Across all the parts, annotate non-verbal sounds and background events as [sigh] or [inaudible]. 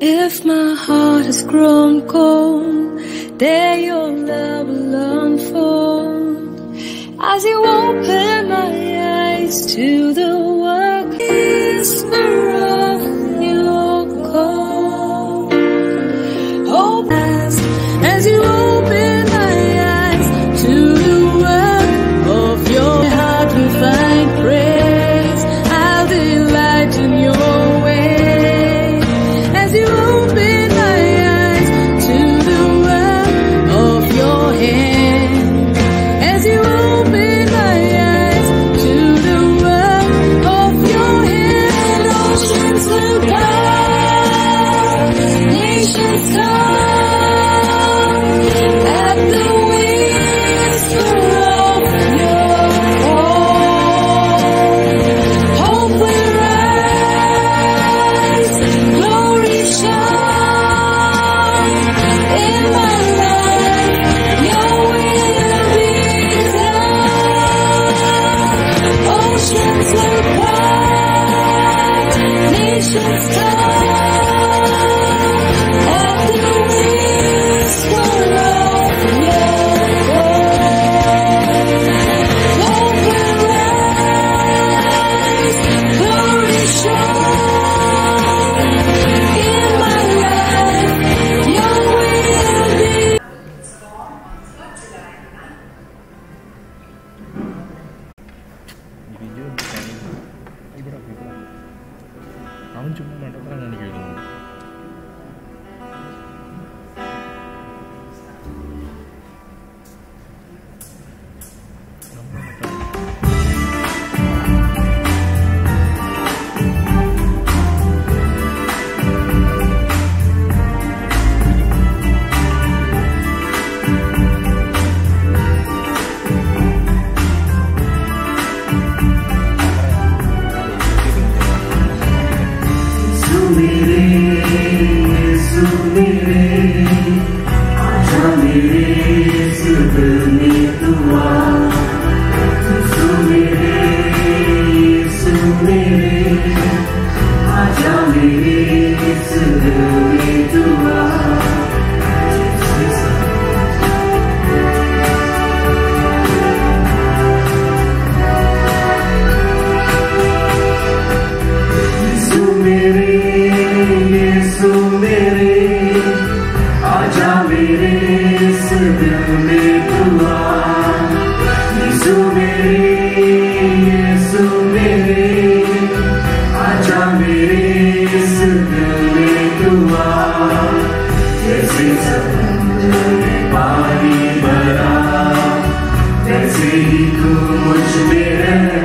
If my heart has grown cold, there your love will unfold as you open my eyes to the world. Is 一个吻之间。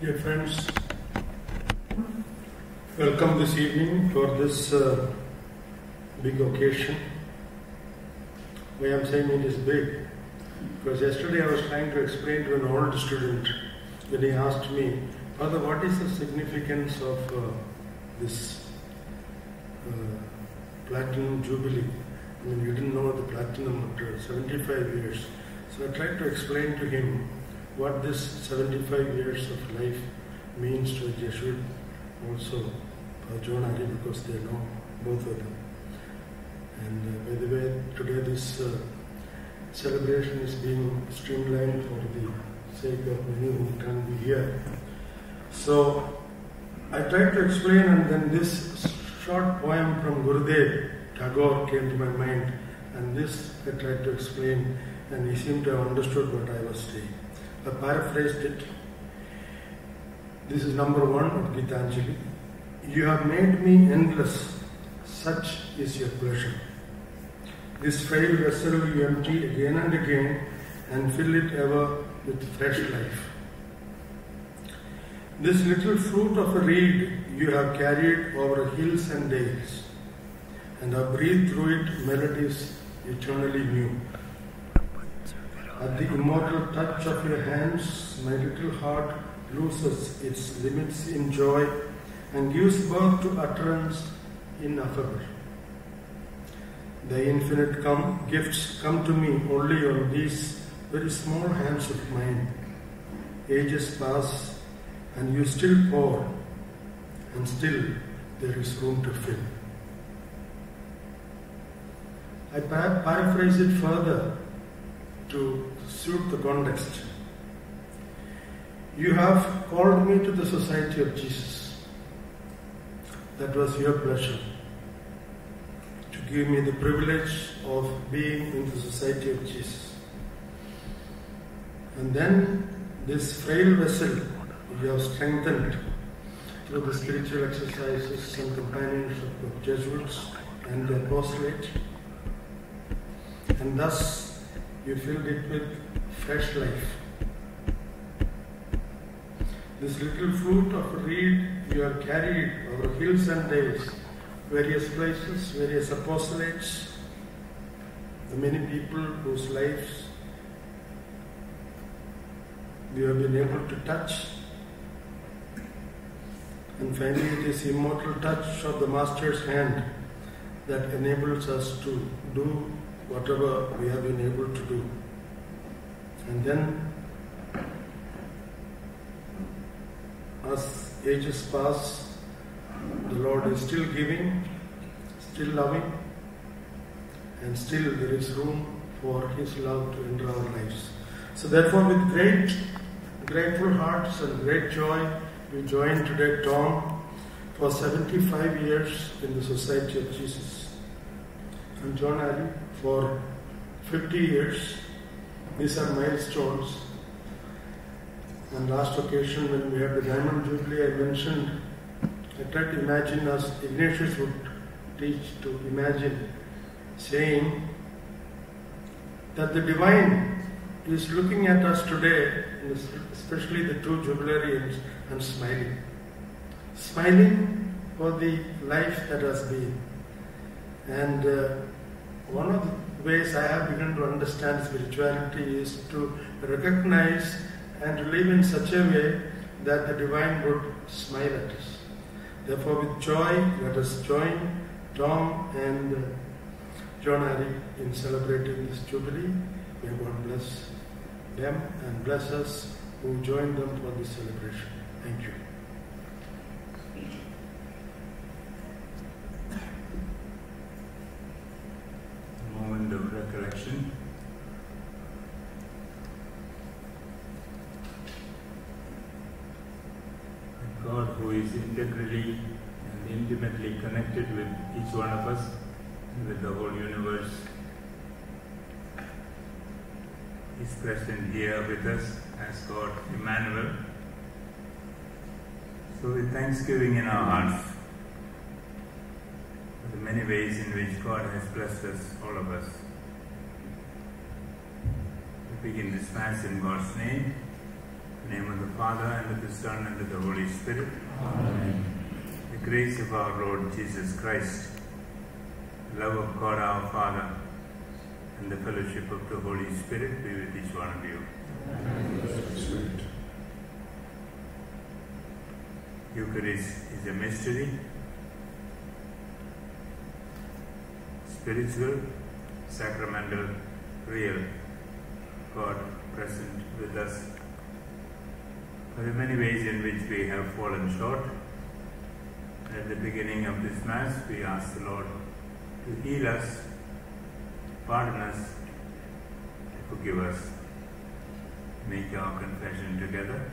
Dear friends, welcome this evening for this uh, big occasion. Why I'm saying it is big, because yesterday I was trying to explain to an old student when he asked me, Father, what is the significance of uh, this uh, platinum jubilee? I mean, you didn't know the platinum after 75 years. So I tried to explain to him what this 75 years of life means to a Jesuit, also for John because they know both of them. And uh, by the way, today this uh, celebration is being streamlined for the sake of many who can be here. So I tried to explain, and then this short poem from Gurudev Tagore came to my mind, and this I tried to explain, and he seemed to have understood what I was saying. I paraphrased it. This is number one of Gitanjali. You have made me endless, such is your pleasure. This frail vessel you empty again and again and fill it ever with fresh life. This little fruit of a reed you have carried over hills and dales, and have breathed through it melodies eternally new. At the immortal touch of your hands, my little heart loses its limits in joy and gives birth to utterance ineffable. The infinite come, gifts come to me only on these very small hands of mine. Ages pass, and you still pour, and still there is room to fill. I pa- paraphrase it further to suit the context. You have called me to the society of Jesus. That was your pleasure. To give me the privilege of being in the society of Jesus. And then this frail vessel you have strengthened through the spiritual exercises and companionship of Jesuits and the apostolate. And thus you filled it with fresh life. This little fruit of reed you have carried over hills and dales, various places, various apostolates, the many people whose lives we have been able to touch. And finally, it is immortal touch of the Master's hand that enables us to do whatever we have been able to do. And then, as ages pass, the Lord is still giving, still loving, and still there is room for His love to enter our lives. So, therefore, with great, grateful hearts and great joy, we join today Tom for 75 years in the Society of Jesus, and John Ali for 50 years. These are milestones. And last occasion when we had the Diamond Jubilee, I mentioned, I tried to imagine as Ignatius would teach to imagine, saying that the divine is looking at us today, especially the two jubilarians, and smiling. Smiling for the life that has been. And uh, one of the ways I have begun to understand spirituality is to recognize and to live in such a way that the divine would smile at us. Therefore, with joy, let us join Tom and John Harry in celebrating this Jubilee. May God bless them and bless us who join them for this celebration. Thank you. Moment of recollection. God, who is integrally and intimately connected with each one of us with the whole universe, is present here with us as God Emmanuel. So, with thanksgiving in our hearts, the many ways in which God has blessed us, all of us. We begin this Mass in God's name, in the name of the Father, and of the Son, and of the Holy Spirit. Amen. The grace of our Lord Jesus Christ, the love of God our Father, and the fellowship of the Holy Spirit be with each one of you. Eucharist is a mystery. Spiritual, sacramental, real God present with us. There are many ways in which we have fallen short, at the beginning of this Mass, we ask the Lord to heal us, pardon us, forgive us. Make our confession together.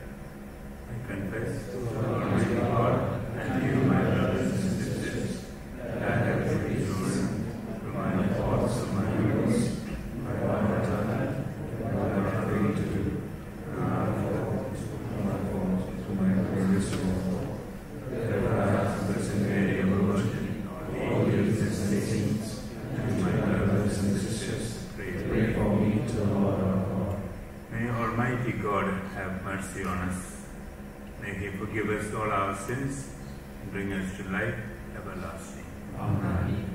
I confess to Almighty God and you, my brothers and sisters, that I have truly forgive us all our sins and bring us to life everlasting. Amen.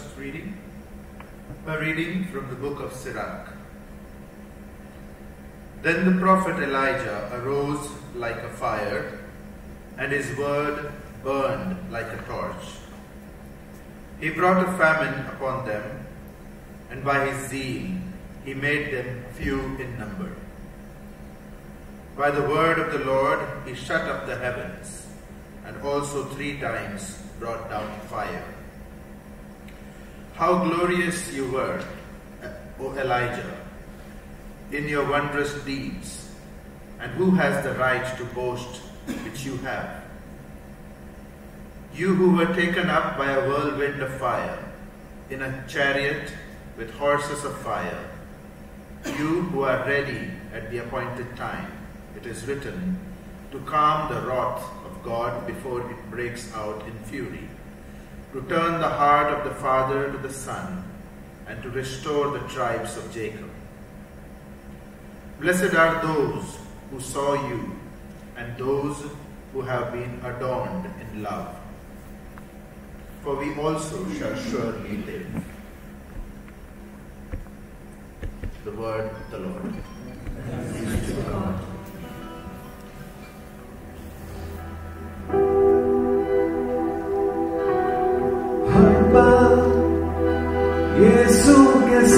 First reading, a reading from the book of Sirach. Then the prophet Elijah arose like a fire, and his word burned like a torch. He brought a famine upon them, and by his zeal he made them few in number. By the word of the Lord he shut up the heavens, and also three times brought down fire. How glorious you were, O Elijah, in your wondrous deeds, and who has the right to boast which you have? You who were taken up by a whirlwind of fire, in a chariot with horses of fire, you who are ready at the appointed time, it is written, to calm the wrath of God before it breaks out in fury to turn the heart of the father to the son, and to restore the tribes of Jacob. Blessed are those who saw you, and those who have been adorned in love. For we also shall surely live. The word of the Lord. Jesús que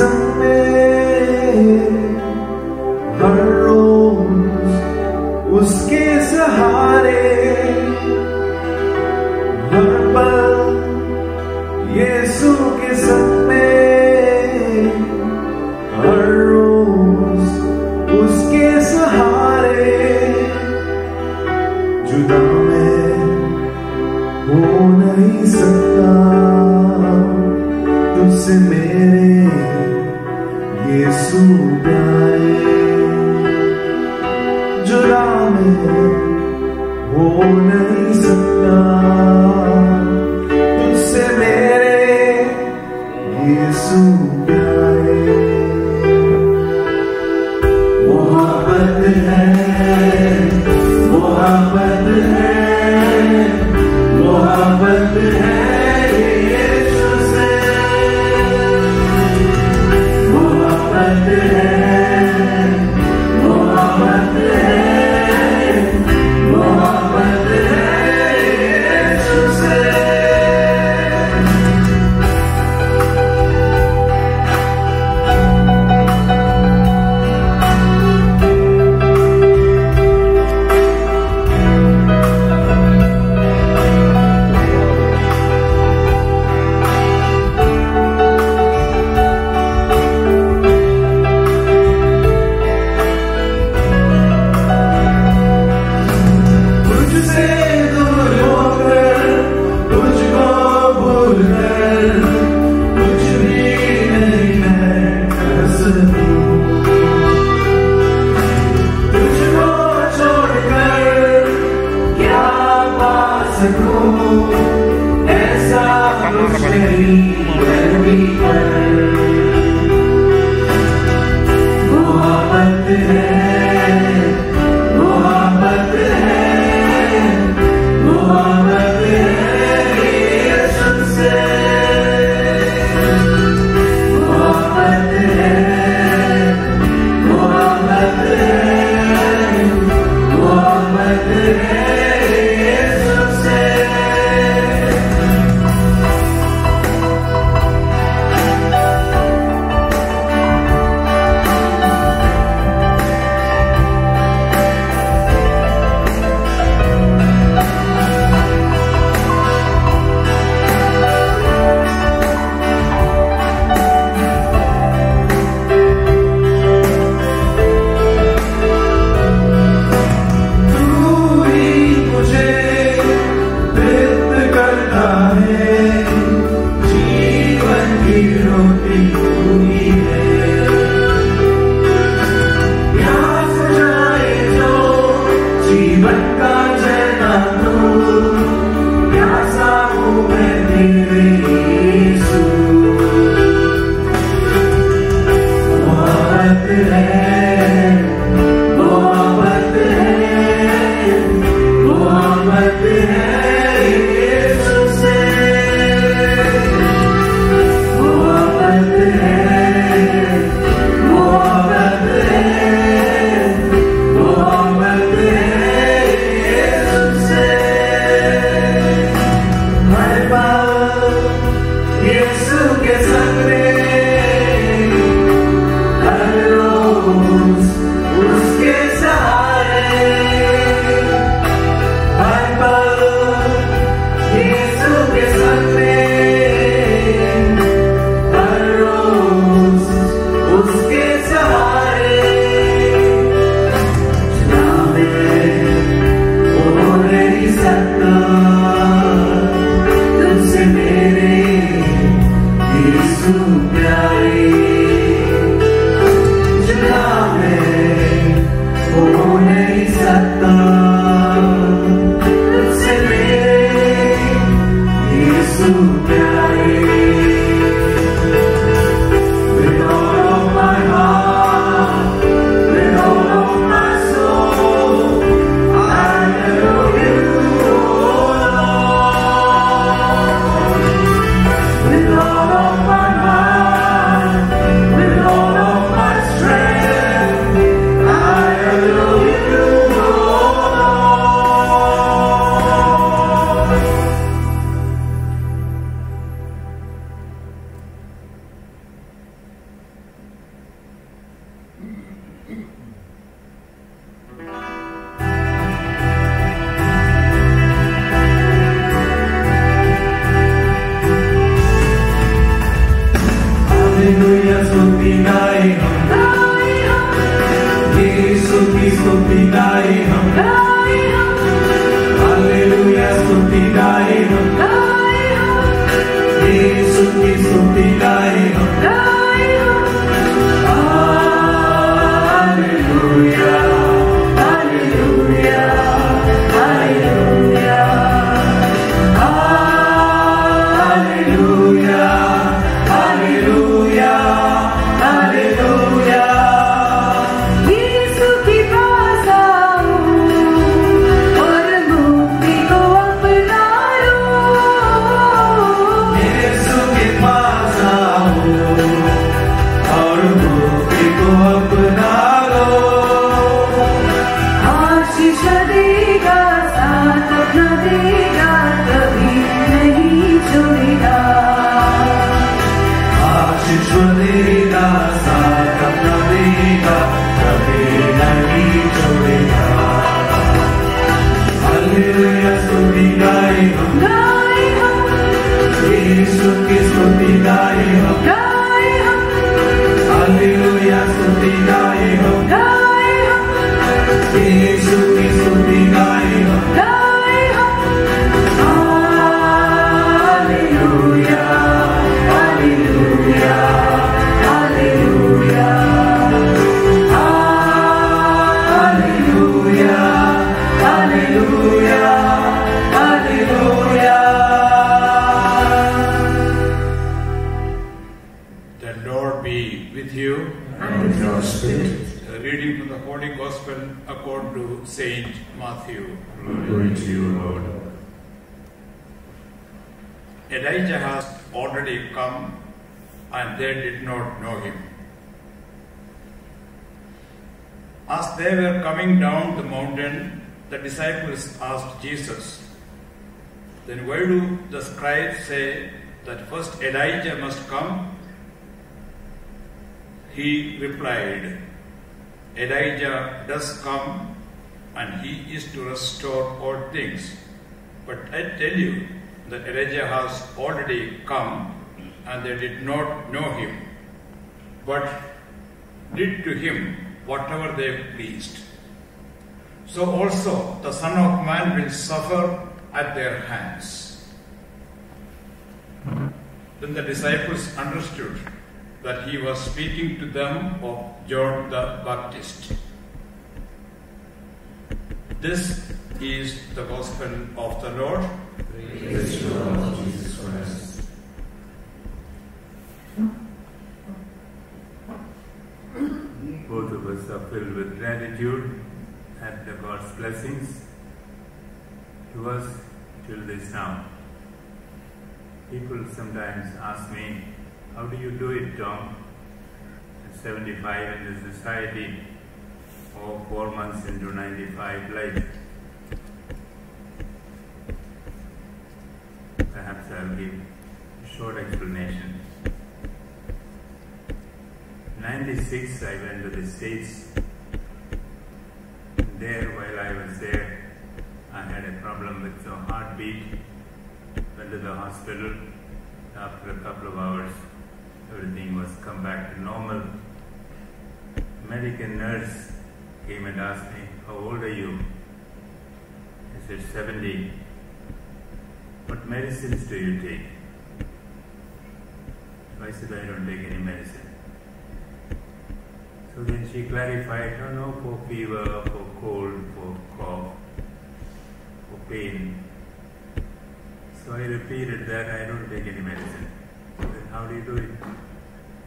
Stuti Gairo Gairo Jesus Christ Jesus, Then why do the scribes say that first Elijah must come? He replied, Elijah does come and he is to restore all things. But I tell you that Elijah has already come and they did not know him, but did to him whatever they pleased. So also the Son of Man will suffer at their hands. Then the disciples understood that he was speaking to them of John the Baptist. This is the gospel of the Lord. Praise Lord Jesus Christ. Both of us are filled with gratitude at the God's blessings to us till this now. People sometimes ask me, How do you do it, Tom? At 75 in this society, or four months into 95 life. Perhaps I'll give a short explanation. 96 I went to the States. There while I was there I had a problem with the heartbeat. Went to the hospital. After a couple of hours everything was come back to normal. American nurse came and asked me, How old are you? I said 70. What medicines do you take? I said I don't take any medicine. So then she clarified, no, no, for fever, for cold, for cough, for pain. So I repeated that I don't take any medicine. He said, How do you do it?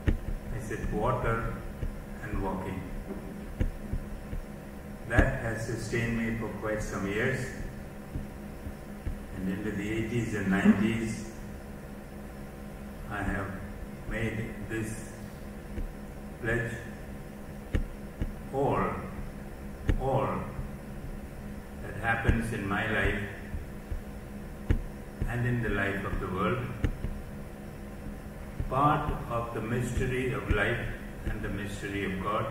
I said, Water and walking. That has sustained me for quite some years. And into the 80s and 90s, I have made this pledge all, all that happens in my life and in the life of the world, part of the mystery of life and the mystery of God,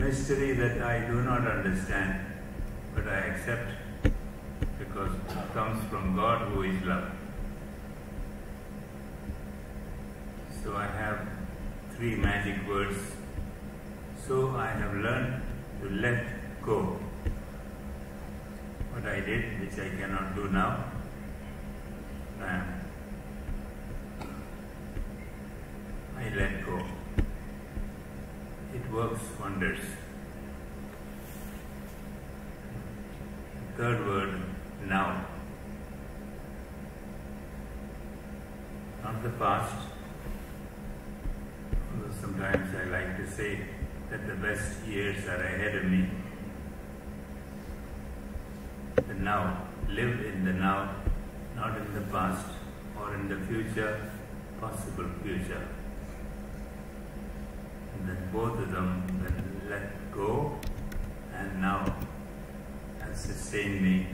mystery that I do not understand, but I accept because it comes from God who is love. So I have three magic words. So I have learned to let go. What I did, which I cannot do now, I, I let go. It works wonders. Third word, now. Not the past. Although sometimes I like to say that the best years are ahead of me. The now. Live in the now, not in the past or in the future, possible future. And then both of them, then let go and now has sustained me.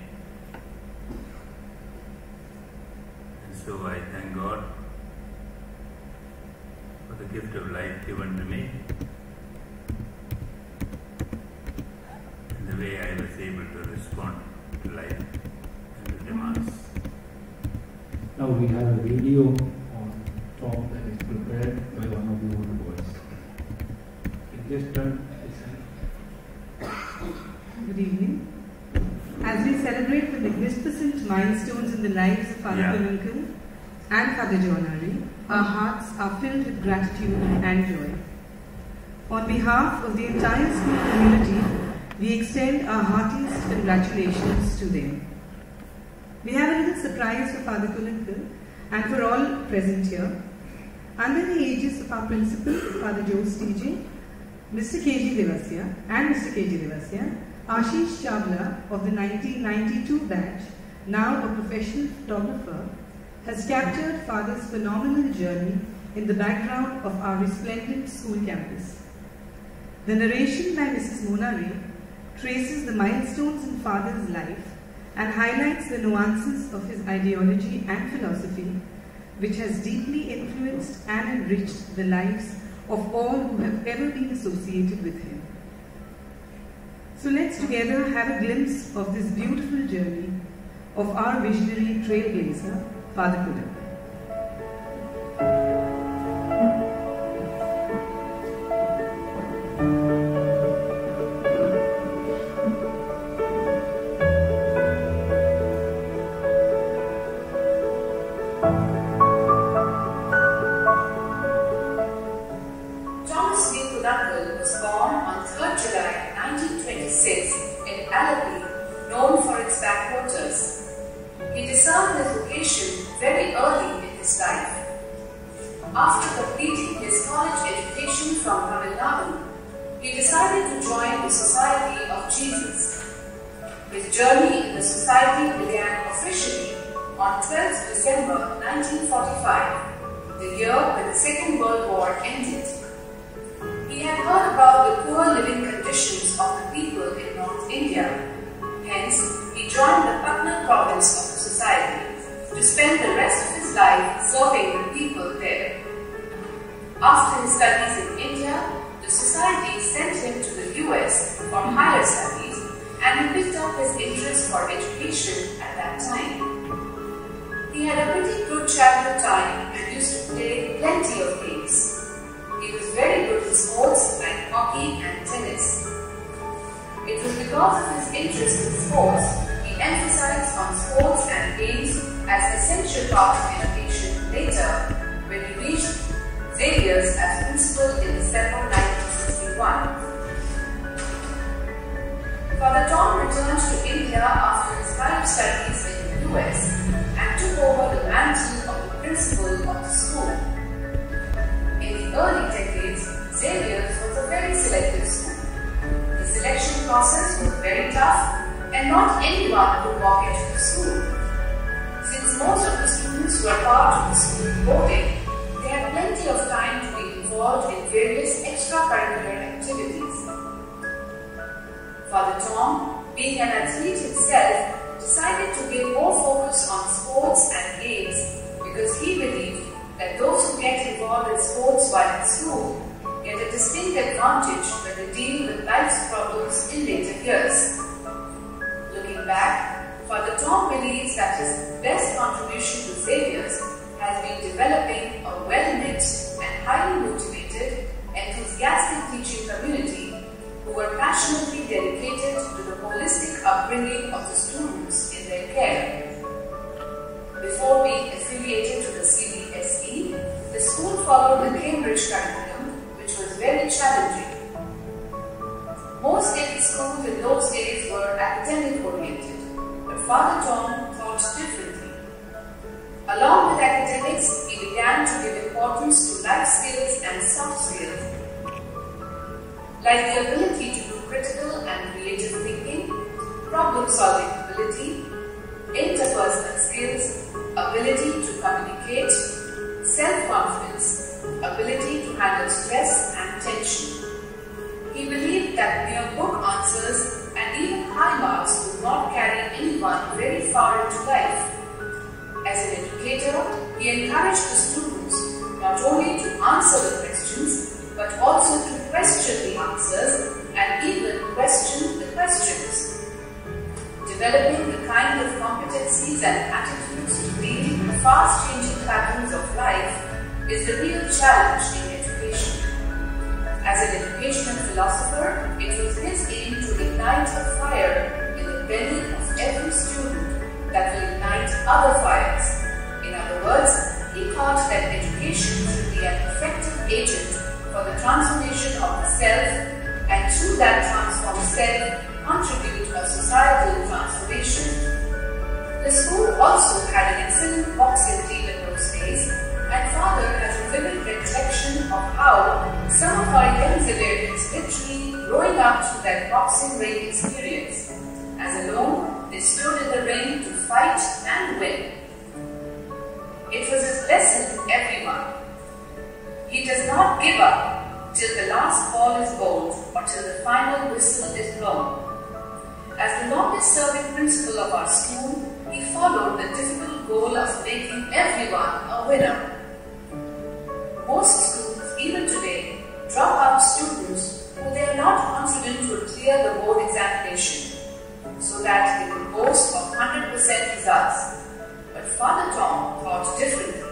And so I thank God for the gift of life given to me the way I was able to respond to life and to demands. Now we have a video on top that is prepared by one of the old boys. It just turned Good evening. As we celebrate the magnificent milestones in the lives of Father Yeah. Kunnunkal and Father John Ari, our hearts are filled with gratitude and joy. On behalf of the entire school community, we extend our heartiest congratulations to them. We have a little surprise for Father Kunnunkal and for all present here. Under the aegis of our principal, Father Jose TJ, Mr. K.G. Devasya and Mr. K.G. Devasya, Ashish Chavla of the 1992 batch, now a professional photographer, has captured Father's phenomenal journey in the background of our resplendent school campus. The narration by Mrs. Mona Ray traces the milestones in Father's life and highlights the nuances of his ideology and philosophy, which has deeply influenced and enriched the lives of all who have ever been associated with him. So let's together have a glimpse of this beautiful journey of our visionary trailblazer, Father Kulak. Very selective school. The selection process was very tough and not anyone could walk into the school. Since most of the students were part of the school voting, they had plenty of time to be involved in various extracurricular activities. Father Tom, being an athlete himself, decided to give more focus on sports and games because he believed that those who get involved in sports while in school get a distinct advantage when they deal with life's problems in later years. Looking back, Father Tom believes that his best contribution to Xavier's has been developing a well-knit and highly motivated, enthusiastic teaching community who were passionately dedicated to the holistic upbringing of the students in their care. Before being affiliated to the CBSE, the school followed the Cambridge curriculum, very challenging. Most state schools in those days were academic oriented, but Father Tom thought differently. Along with academics, he began to give importance to life skills and soft skills, like the ability to do critical and creative thinking, problem solving ability, interpersonal skills, ability to communicate, self-confidence, ability to handle stress and tension. He believed that mere book answers and even high marks would not carry anyone very far into life. As an educator, he encouraged the students not only to answer the questions, but also to question the answers and even question the questions. Developing the kind of competencies and attitudes to deal with the fast-changing patterns of life is the real challenge in education. As an educational philosopher, it was his aim to ignite a fire in the belly of every student that will ignite other fires. In other words, he thought that education should be an effective agent for the transformation of the self and through that transformed self contribute a societal transformation. The school also had an excellent boxing team in those days and father has a vivid recollection of how some of our young Xaverians literally growing up through that boxing ring experience. As alone, they stood in the ring to fight and win. It was his lesson to everyone. He does not give up till the last ball is bowled or till the final whistle is blown. As the longest serving principal of our school, he followed the difficult goal of making everyone a winner. Most schools, even today, drop out students who they are not confident will clear the board examination so that they could boast of 100% results. But Father Tom thought differently.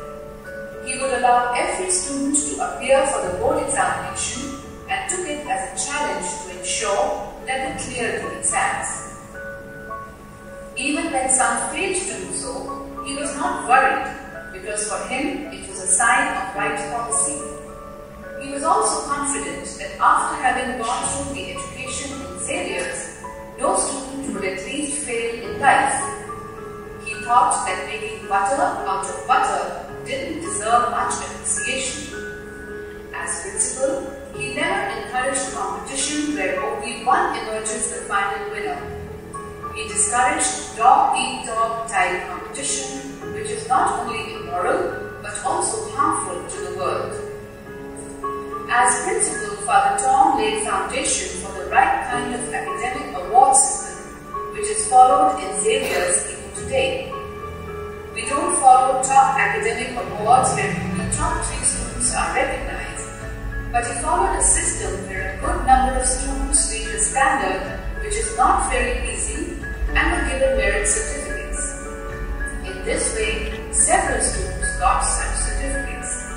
He would allow every student to appear for the board examination and took it as a challenge to ensure that they cleared the exams. Even when some failed to do so, he was not worried because for him it sign of right policy. He was also confident that after having gone through the education in Xavier's, no student would at least fail in life. He thought that making butter out of butter didn't deserve much appreciation. As principal, he never encouraged competition where only one emerges the final winner. He discouraged dog-eat-dog type competition, which is not only immoral but also harmful to the world. As principal, Father Tom laid foundation for the right kind of academic award system, which is followed in Xavier's even today. We don't follow top academic awards where the top three students are recognized, but he followed a system where a good number of students reach the standard, which is not very easy, and are given merit certificates. In this way, several students got such certificates.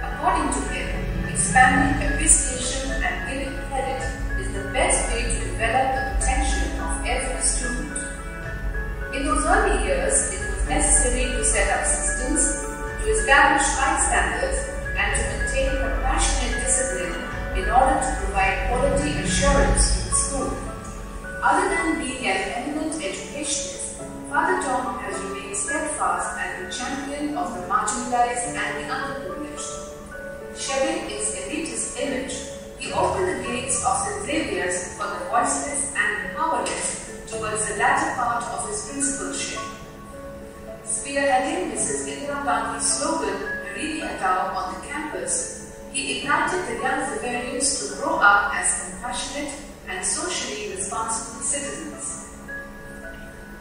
According to him, expanding appreciation and giving credit is the best way to develop the potential of every student. In those early years, it was necessary to set up systems, to establish high standards, and to maintain compassionate discipline in order to provide quality assurance to the school. Other than being an eminent educationist, Father Tom has remained steadfast as the champion of the marginalized and the underprivileged. Shedding its elitist image, he opened the gates of St. Xavier's for the voiceless and the powerless towards the latter part of his principalship. Spearheading Mrs. Indira Gandhi's slogan, Hatao, on the campus, he ignited the young Xaverians to grow up as compassionate and socially responsible citizens.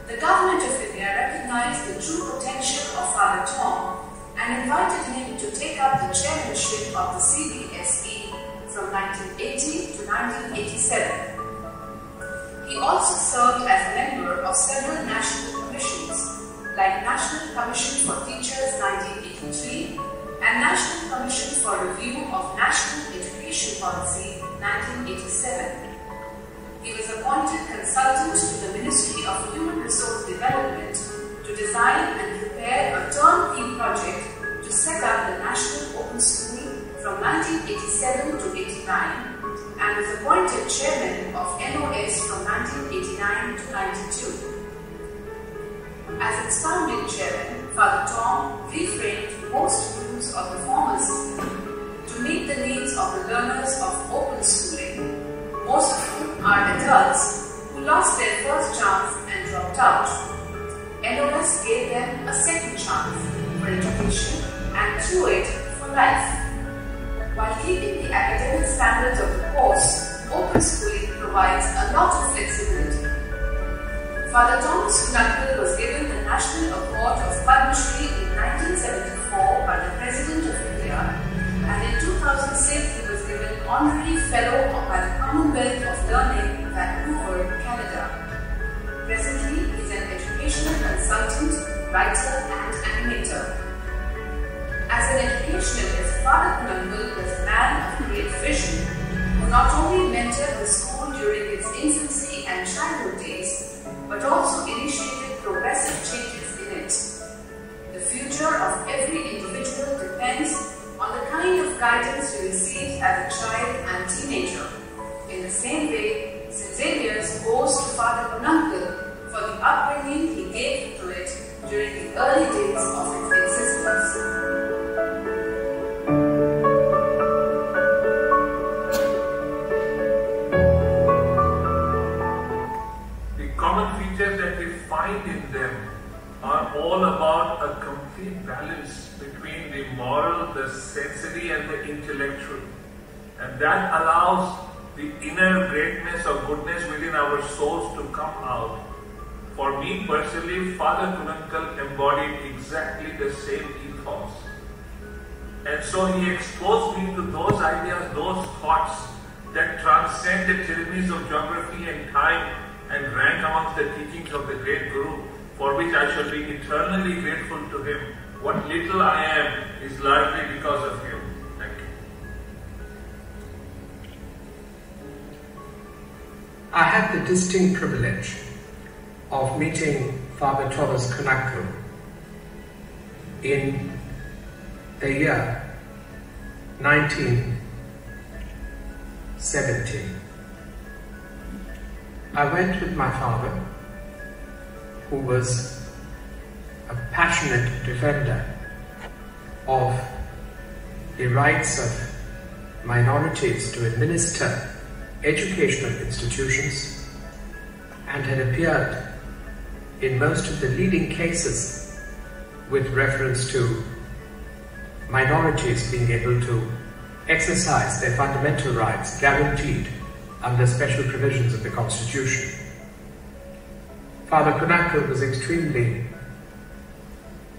The government of India recognized the true potential of Father Tom and invited him to take up the chairmanship of the CBSE from 1980 to 1987. He also served as a member of several national commissions, like National Commission for Teachers 1983 and National Commission for Review of National Education Policy 1987. He was appointed consultant to the Ministry of Human Resource Development to design and prepare a turnkey project to set up the National Open School from 1987 to 89 and was appointed chairman of NOS from 1989 to 92. As its founding chairman, Father Tom reframed most views of the scheme to meet the needs of the learners of adults who lost their first chance and dropped out. NOS gave them a second chance for education and through it for life. While keeping the academic standards of the course, open schooling provides a lot of flexibility. Father Thomas Kunnunkal was given the National Award of Padma Shri in 1974 by the President of India and in 2006 he was given Honorary Fellow by the Commonwealth of Learning, Vancouver, Canada. Presently, he is an educational consultant, writer and animator. As an educationalist, Father Kunnunkal was a man of great vision who not only mentored the school during its infancy and childhood days, but also initiated progressive changes in it. The future of every individual depends on the kind of guidance you received as a child and teenager. In the same way. Xavier's owes to Father Kunnunkal for the upbringing he gave to it during the early days of its existence. The common features that we find in them are all about a complete balance between the moral, the sensory, and the intellectual. And that allows the inner greatness or goodness within our souls to come out. For me personally, Father Kunnunkal embodied exactly the same ethos. And so he exposed me to those ideas, those thoughts that transcend the tyrannies of geography and time and rank amongst the teachings of the great Guru, for which I shall be eternally grateful to him. What little I am is largely because of him. I had the distinct privilege of meeting Father Thomas Kunnunkal in the year 1970. I went with my father, who was a passionate defender of the rights of minorities to administer educational institutions and had appeared in most of the leading cases with reference to minorities being able to exercise their fundamental rights guaranteed under special provisions of the Constitution. Father Kunnunkal was extremely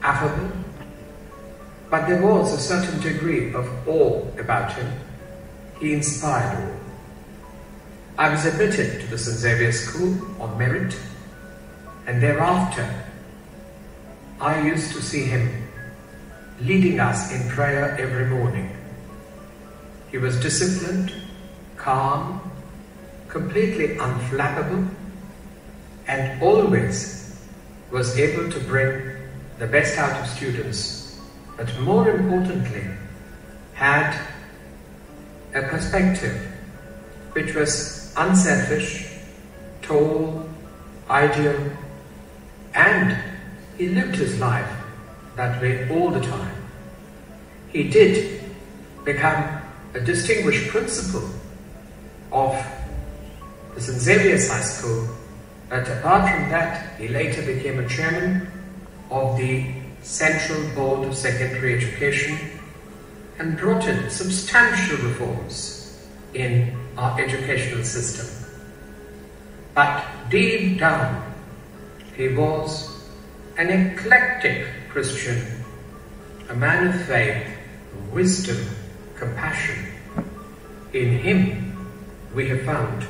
affable, but there was a certain degree of awe about him. He inspired awe. I was admitted to the St. Xavier School on merit, and thereafter I used to see him leading us in prayer every morning. He was disciplined, calm, completely unflappable, and always was able to bring the best out of students, but more importantly, had a perspective which was unselfish, tall, ideal, And he lived his life that way all the time. He did become a distinguished principal of the St. Xavier's High School, but apart from that, he later became a chairman of the Central Board of Secondary Education and brought in substantial reforms in our educational system. But deep down, he was an eclectic Christian, a man of faith, wisdom, compassion. In him, we have found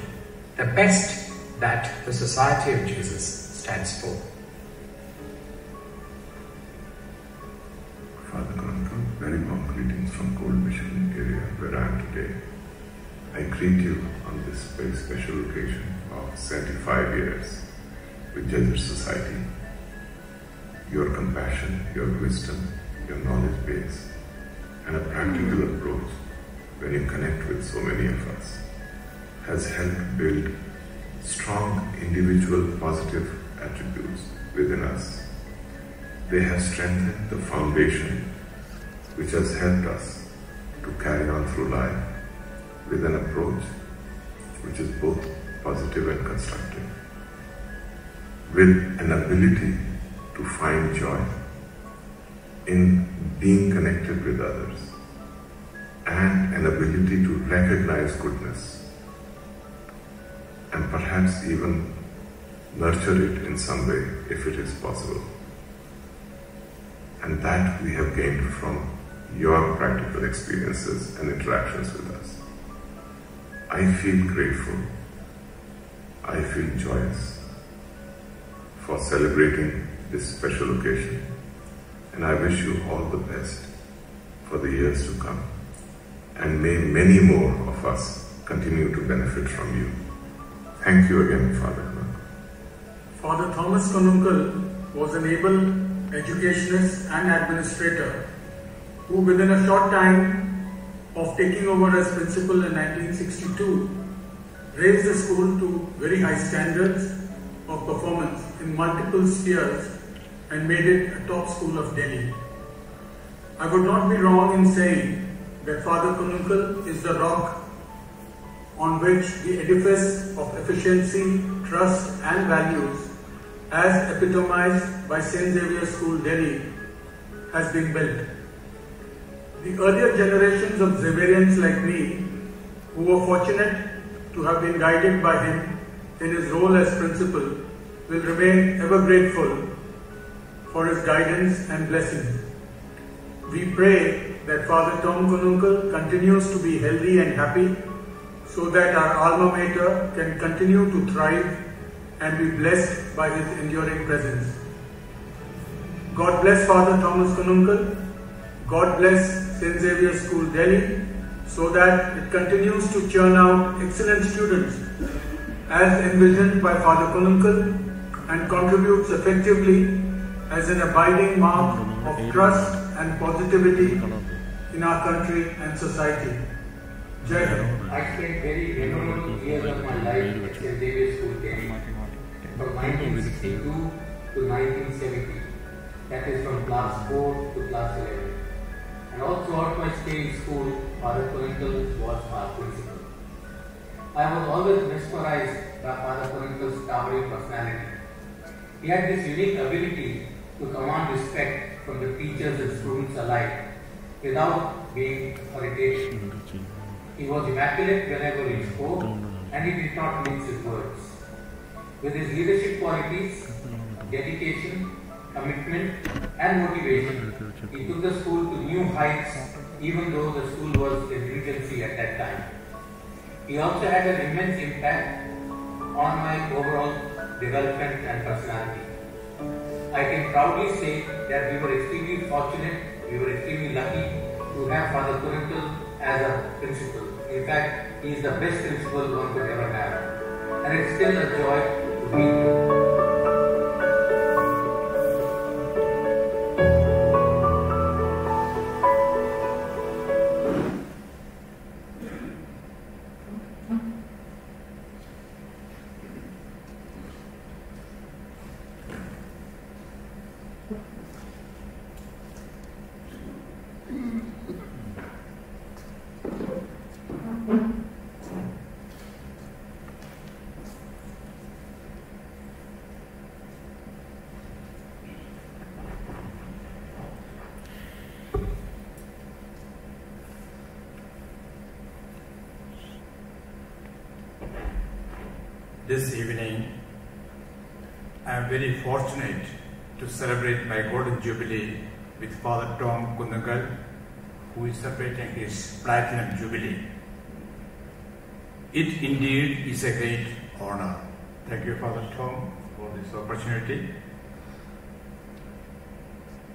the best that the Society of Jesus stands for. Father Kunnunkal, very warm greetings from Cold Mission area where I am today. I greet you on this very special occasion of 75 years with Jesuit Society. Your compassion, your wisdom, your knowledge base, and a practical approach when you connect with so many of us has helped build strong individual positive attributes within us. They have strengthened the foundation which has helped us to carry on through life with an approach which is both positive and constructive, with an ability to find joy in being connected with others, and an ability to recognize goodness and perhaps even nurture it in some way if it is possible. And that we have gained from your practical experiences and interactions with us. I feel grateful. I feel joyous for celebrating this special occasion. And I wish you all the best for the years to come. And may many more of us continue to benefit from you. Thank you again, Father. Father Thomas Kunnunkal was an able educationist and administrator who within a short time of taking over as principal in 1962 raised the school to very high standards of performance in multiple spheres and made it a top school of Delhi. I would not be wrong in saying that Father Kunnunkal is the rock on which the edifice of efficiency, trust and values as epitomized by St. Xavier School Delhi has been built. The earlier generations of Xaverians like me who were fortunate to have been guided by him in his role as principal will remain ever grateful for his guidance and blessings. We pray that Father Tom Kunnunkal continues to be healthy and happy so that our alma mater can continue to thrive and be blessed by his enduring presence. God bless Father Thomas Kunnunkal. God bless St. Xavier School Delhi so that it continues to churn out excellent students as envisioned by Father Kunnunkal and contributes effectively as an abiding mark of trust and positivity in our country and society. Jai I spent very memorable years of my life at St. David's School, Delhi, from 1962 to 1970. That is from class 4 to class 11. And all throughout my stay in school, Father Kunnunkal was our principal. I was always mesmerized by Father Kunnunkal's towering personality. He had this unique ability to command respect from the teachers and students alike without being authoritative. He was immaculate whenever he spoke and he did not mince his words. With his leadership qualities, dedication, commitment and motivation, he took the school to new heights even though the school was in regency at that time. He also had an immense impact on my overall development and personality. I can proudly say that we were extremely fortunate, we were extremely lucky to have Father Kunnunkal as a principal. In fact, he is the best principal one could ever have. And it's still a joy to meet him. Very fortunate to celebrate my Golden Jubilee with Father Tom Kunnunkal, who is celebrating his Platinum Jubilee. It indeed is a great honor. Thank you, Father Tom, for this opportunity.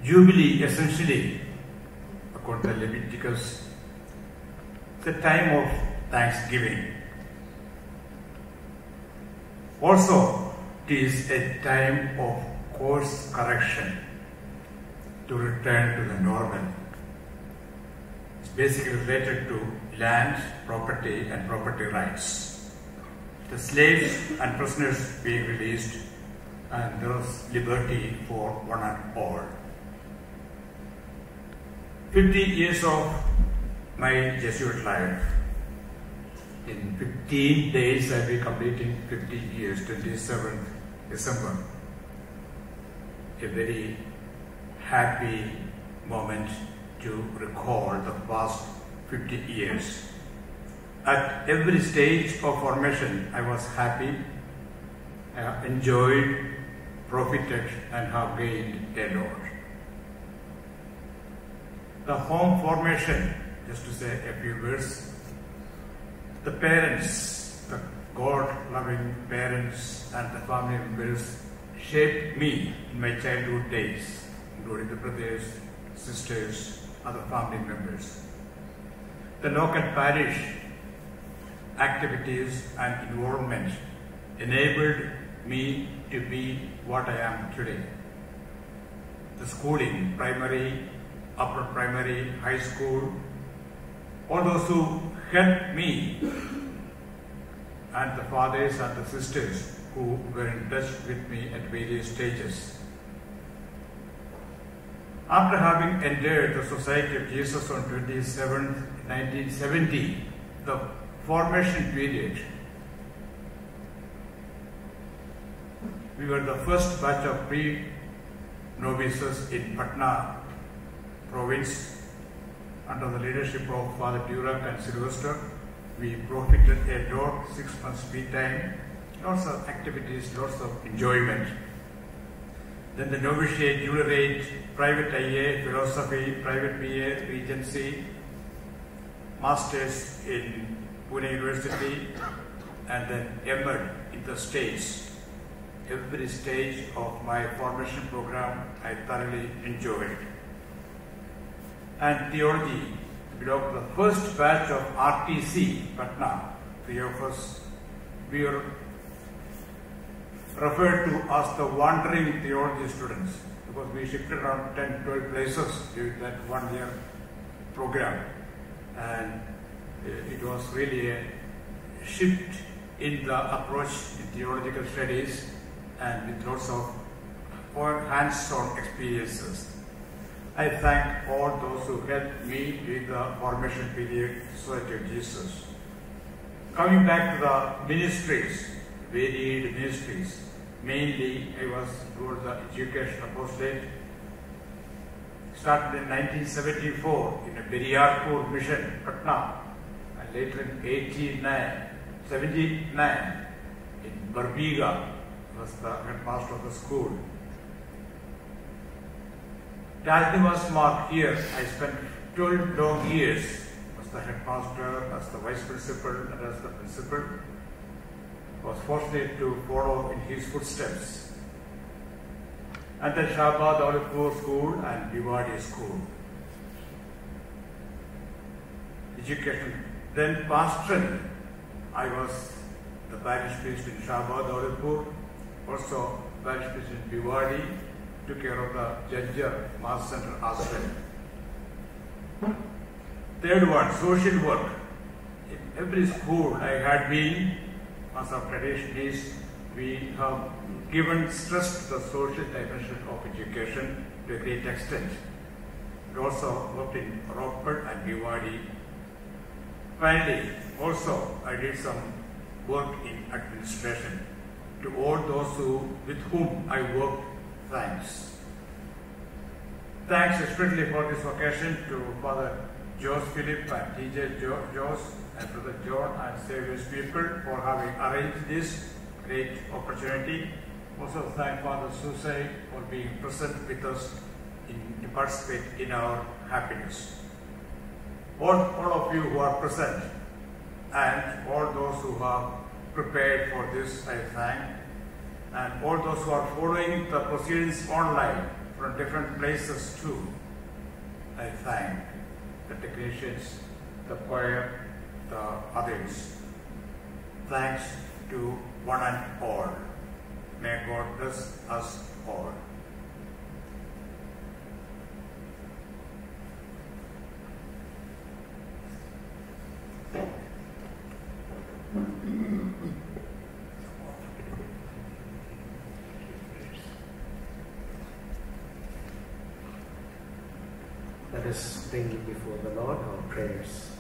Jubilee essentially, according to Leviticus, is a time of thanksgiving. Also, is a time of course correction to return to the normal. It's basically related to land, property, and property rights. The slaves and prisoners being released, and there is liberty for one and all. 50 years of my Jesuit life. In 15 days, I'll be completing 50 years, 27th December. A very happy moment to recall the past 50 years. At every stage of formation, I was happy, I enjoyed, profited, and have gained a lot. The home formation, just to say a few words, the parents, the God loving parents and the family members shaped me in my childhood days, including the brothers, sisters, other family members. The local parish activities and involvement enabled me to be what I am today. The schooling, primary, upper primary, high school, all those who helped me and the fathers and the sisters who were in touch with me at various stages. After having entered the Society of Jesus on 27th, 1970, the formation period, we were the first batch of pre-novices in Patna province under the leadership of Father Durac and Sylvester. We profited a lot, six months free time, lots of activities, lots of enjoyment. Then the novitiate, juniorate, private IA, philosophy, private BA, regency, masters in Pune University, and then MD in the States. Every stage of my formation program I thoroughly enjoyed. And theology, belonged to the first batch of RTC, Patna. Three of us, we were referred to as the wandering theology students because we shifted around 10, 12 places during that one year program. And uh, it was really a shift in the approach in theological studies and with lots of hands-on experiences. I thank all those who helped me during the formation period, Society of Jesus. Coming back to the ministries, varied ministries, mainly I was towards the education apostolate. Started in 1974 in a Beriyarpur mission, Patna, and later in 89, 79 in Barbigha was the headmaster of the school. Till was marked here, I spent 12 long years as the headmaster, as the vice principal, and as the principal. I Was fortunate to follow in his footsteps. And then Shabad Olipur School and Bhiwadi School. Education. Then pastoral, I was the parish priest in Shabad Olipur, also parish priest in Bhiwadi, took care of the Jhajjar uh, Mass Center as well. Third one, social work. In every school I had been, as our tradition is, we have given stress to the social dimension of education to a great extent. We also worked in Rockford and Bhiwadi. Finally, also I did some work in administration. To all those who, with whom I worked thanks. Thanks especially for this occasion to Father Jose Philip and TJ jo- Jose and Brother John and Saviour's people for having arranged this great opportunity. Also thank Father Susai for being present with us in, to participate in our happiness. All, all of you who are present and all those who have prepared for this, I thank. And all those who are following the proceedings online from different places too, I thank the technicians, the choir, the others. Thanks to one and all. May God bless us all. [clears throat] Let us bring before the Lord our prayers.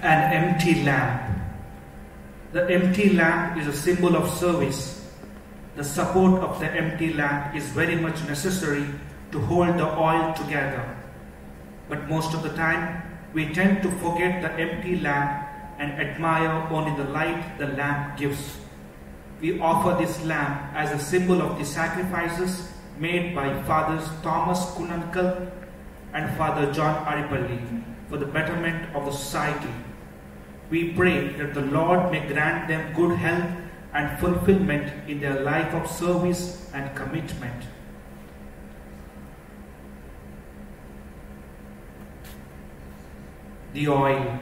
An empty lamp. The empty lamp is a symbol of service. The support of the empty lamp is very much necessary to hold the oil together. But most of the time, we tend to forget the empty lamp and admire only the light the lamp gives. We offer this lamp as a symbol of the sacrifices made by Fathers Thomas Kunnunkal and Father John Ariapilly for the betterment of the society. We pray that the Lord may grant them good health and fulfillment in their life of service and commitment. The oil.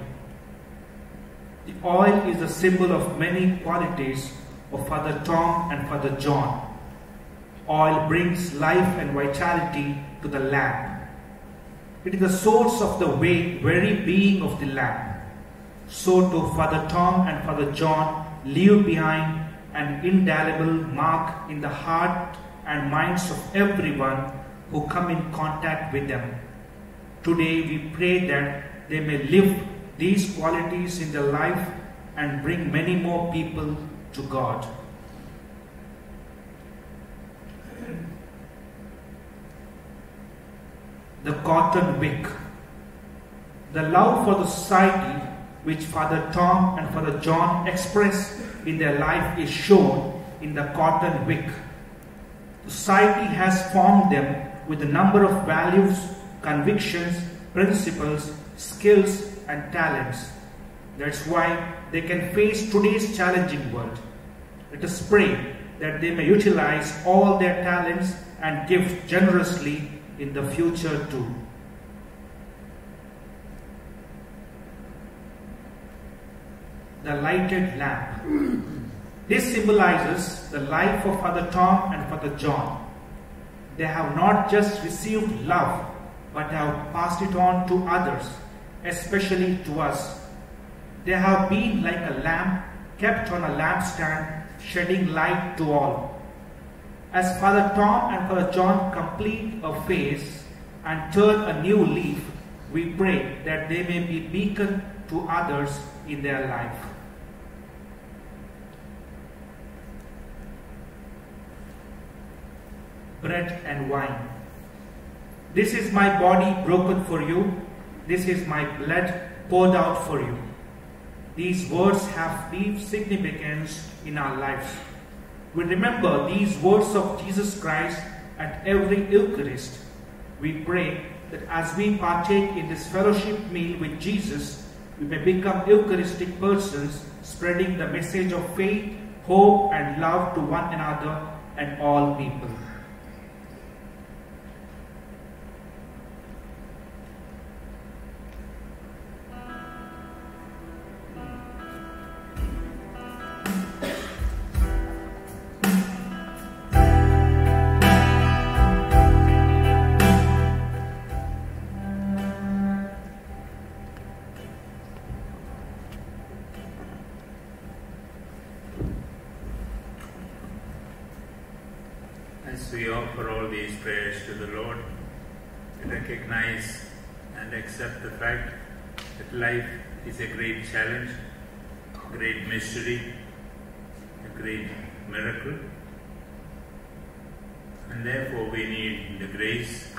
The oil is a symbol of many qualities of Father Tom and Father John. Oil brings life and vitality to the lamp. It is the source of the very being of the lamp. So too Father Tom and Father John leave behind an indelible mark in the heart and minds of everyone who come in contact with them. Today we pray that they may live these qualities in their life and bring many more people to God. The cotton wick. The love for the society which Father Tom and Father John express in their life is shown in the cotton wick. Society has formed them with a number of values, convictions, principles, skills, and talents. That's why they can face today's challenging world. Let us pray that they may utilize all their talents and give generously in the future too. The lighted lamp. This symbolizes the life of Father Tom and Father John. They have not just received love, but have passed it on to others, especially to us. They have been like a lamp kept on a lampstand, shedding light to all. As Father Tom and Father John complete a phase and turn a new leaf, we pray that they may be beacon to others in their life. Bread and wine. This is my body broken for you. This is my blood poured out for you. These words have deep significance in our lives. We remember these words of Jesus Christ at every Eucharist. We pray that as we partake in this fellowship meal with Jesus, we may become Eucharistic persons, spreading the message of faith, hope, and love to one another and all people. We offer all these prayers to the Lord, recognize and accept the fact that life is a great challenge, a great mystery, a great miracle. And therefore, we need the grace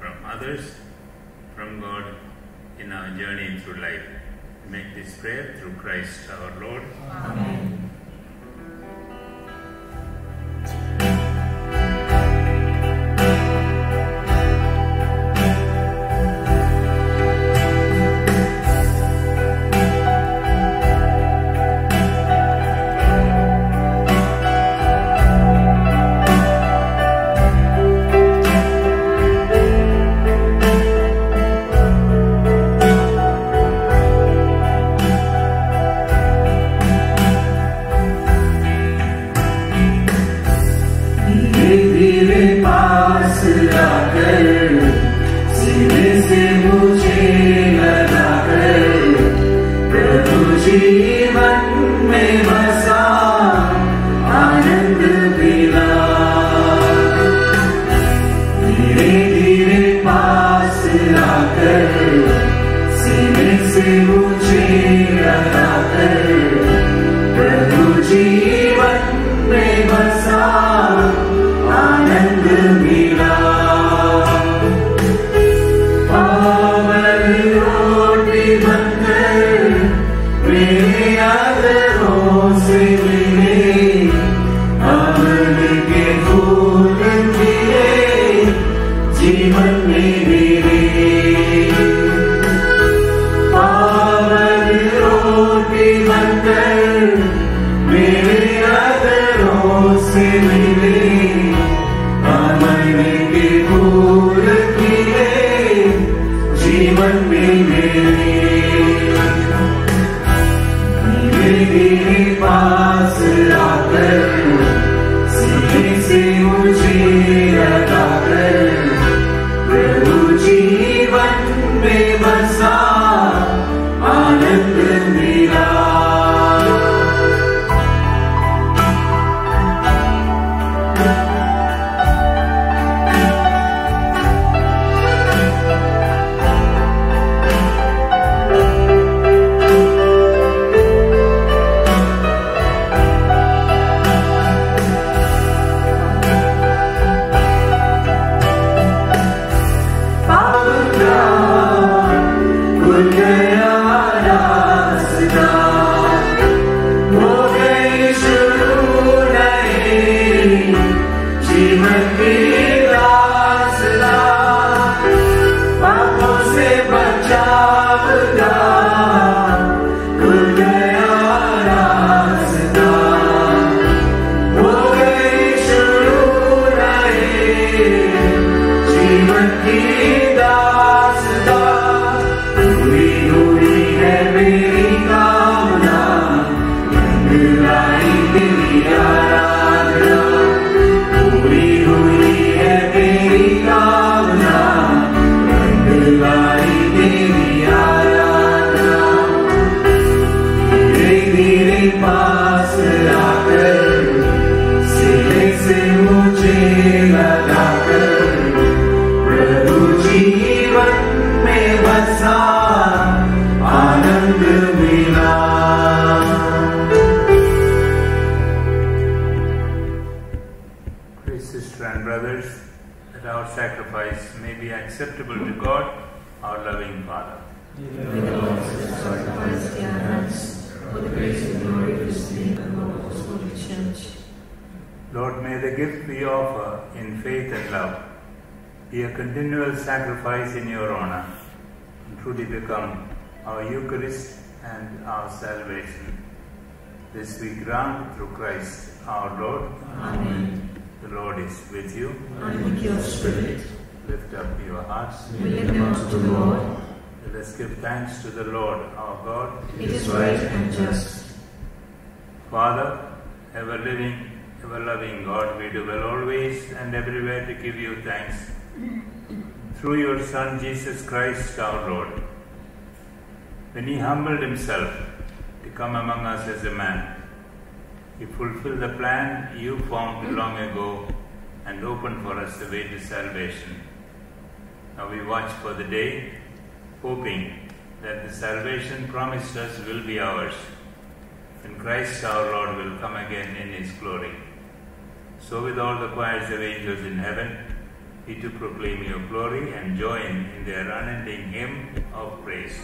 from others, from God in our journey through life. Make this prayer through Christ our Lord. Amen. Thanks to the Lord our God. It is right and just. Father, ever living, ever loving God, we do well always and everywhere to give you thanks. Through your Son Jesus Christ our Lord. When he humbled himself to come among us as a man, he fulfilled the plan you formed long ago and opened for us the way to salvation. Now we watch for the day, hoping that the salvation promised us will be ours when Christ our Lord will come again in his glory. So, with all the choirs of angels in heaven, we to proclaim your glory and join in their unending hymn of praise.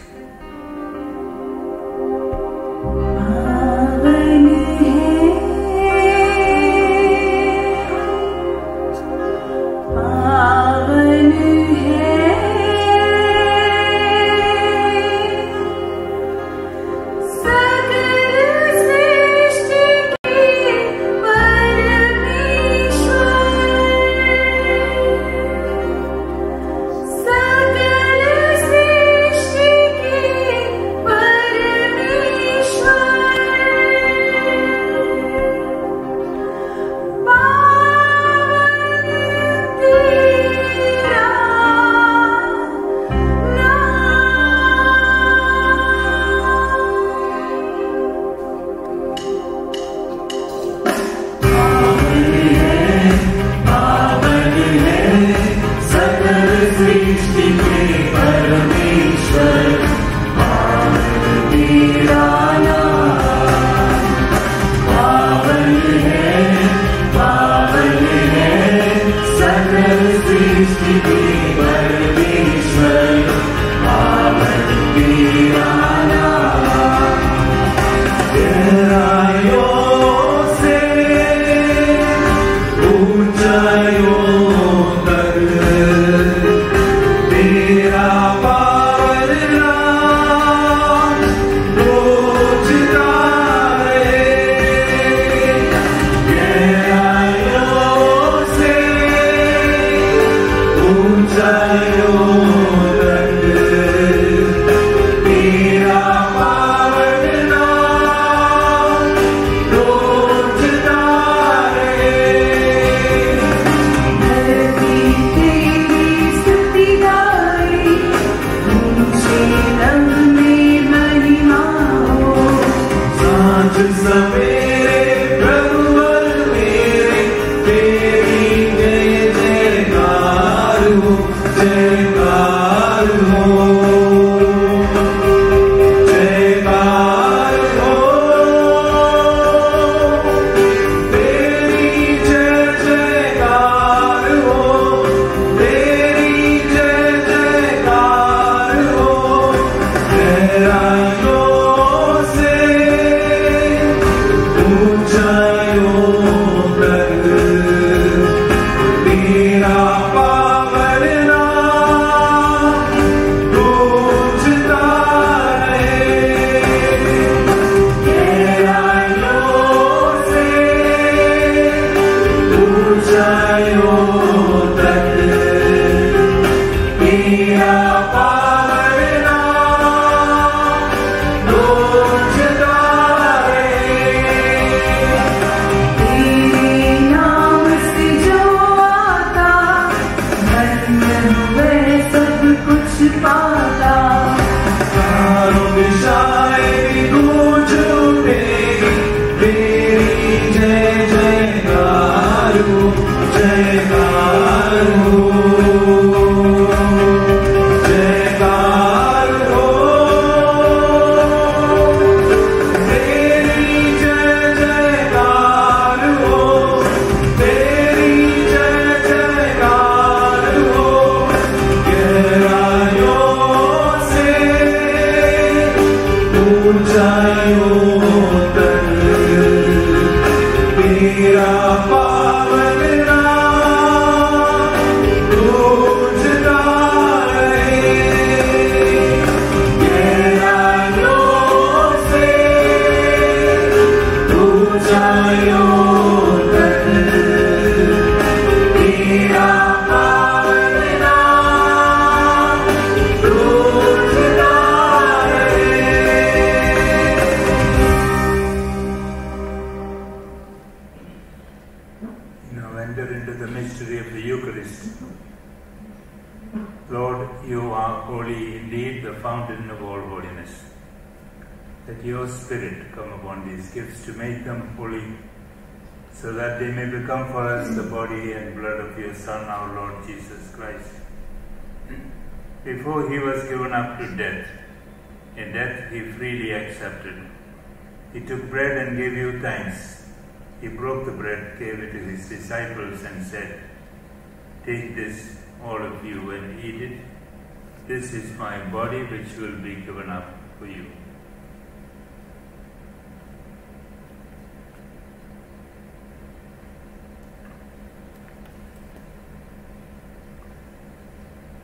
This is my body, which will be given up for you.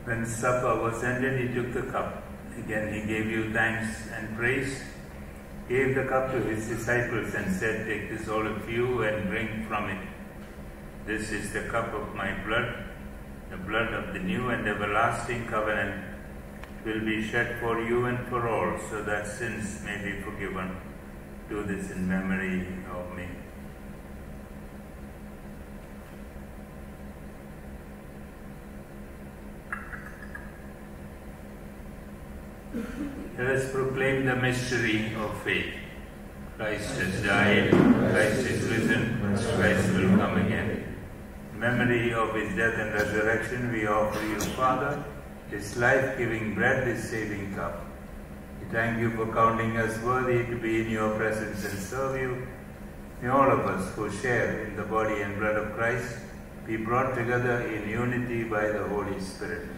When supper was ended, he took the cup. Again, he gave you thanks and praise, gave the cup to his disciples, and said, Take this, all of you, and drink from it. This is the cup of my blood, the blood of the new and everlasting covenant, will be shed for you and for all, so that sins may be forgiven. Do this in memory of me. Let us proclaim the mystery of faith. Christ has died, Christ is risen, Christ will come again. In memory of his death and resurrection, we offer you, Father, this life giving bread, this saving cup. We thank you for counting us worthy to be in your presence and serve you. May all of us who share in the body and blood of Christ be brought together in unity by the Holy Spirit.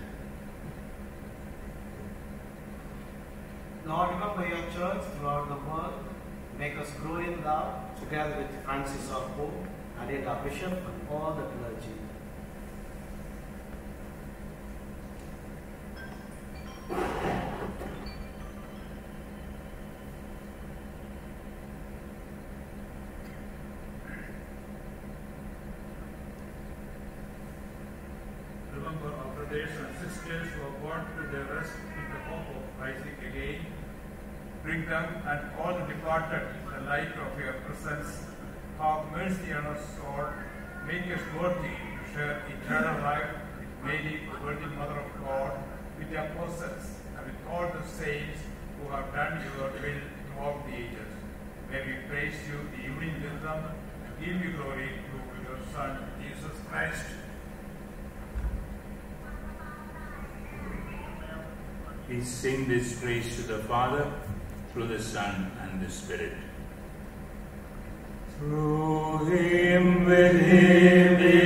Lord, remember your church throughout the world. Make us grow in love, together with Francis of Pope, our Bishop, and all the clergy. Remember our brothers and sisters who are born to their rest in the hope of rising again. Bring them and all the departed in the light of your presence. Have mercy on us all. Make us worthy to share eternal life with Mary, the Virgin Mother of God, with the apostles, and with all the saints who have done your will throughout the ages. May we praise you, the evening wisdom, and give you glory through your Son, Jesus Christ. We sing this praise to the Father through the Son and the Spirit. Through him, with him,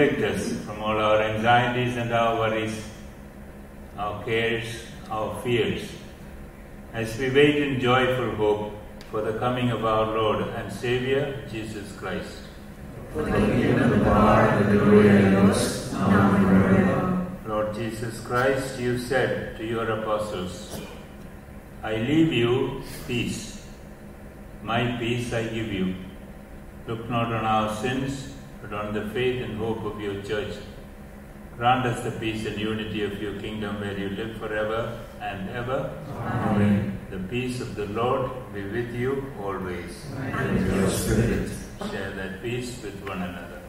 Protect us from all our anxieties and our worries, our cares, our fears, as we wait in joyful hope for the coming of our Lord and Savior, Jesus Christ. For the kingdom, the power, and the glory, and yours, now and forever. Lord Jesus Christ, you said to your apostles, I leave you peace. My peace I give you. Look not on our sins, but on the faith and hope of your church. Grant us the peace and unity of your kingdom where you live forever and ever. Amen. The peace of the Lord be with you always. And with your spirit. Share that peace with one another.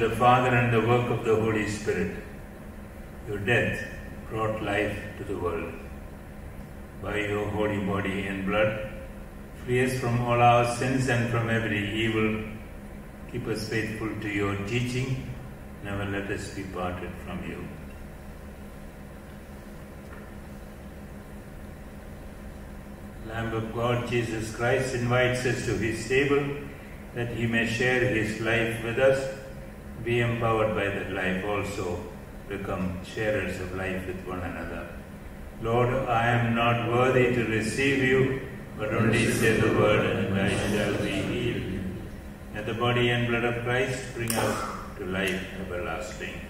The Father and the work of the Holy Spirit, your death brought life to the world. By your holy body and blood, free us from all our sins and from every evil. Keep us faithful to your teaching. Never let us be parted from you. Lamb of God, Jesus Christ invites us to his table that he may share his life with us. Be empowered by that life also, become sharers of life with one another. Lord, I am not worthy to receive you, but only say the word and I shall be healed. May the body and blood of Christ bring us to life everlasting.